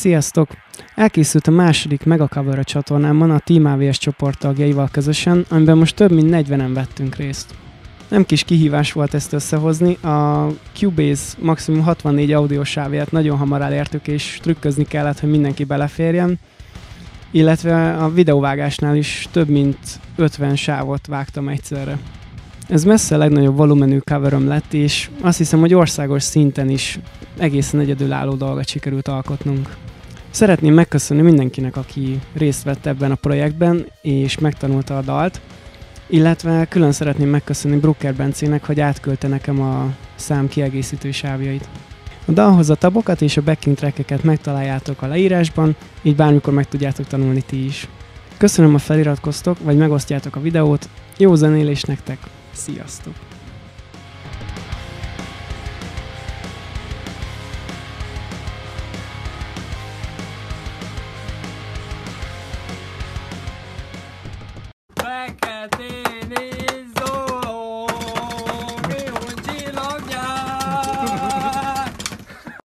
Sziasztok! Elkészült a második Megacover a csatornámon a Team AVS csoport tagjaival közösen, amiben most több mint 40-en vettünk részt. Nem kis kihívás volt ezt összehozni, a Cubase maximum 64 audiós sávját nagyon hamar elértük, és trükközni kellett, hogy mindenki beleférjen, illetve a videóvágásnál is több mint 50 sávot vágtam egyszerre. Ez messze a legnagyobb volumenű coveröm lett, és azt hiszem, hogy országos szinten is egészen egyedülálló dolgot sikerült alkotnunk. Szeretném megköszönni mindenkinek, aki részt vett ebben a projektben, és megtanulta a dalt, illetve külön szeretném megköszönni Brucker Bencének, hogy átküldte nekem a szám kiegészítő sávjait. A dalhoz a tabokat és a backing trackeket megtaláljátok a leírásban, így bármikor meg tudjátok tanulni ti is. Köszönöm, a feliratkoztok, vagy megosztjátok a videót, jó zenélés nektek, Sziasztok! Back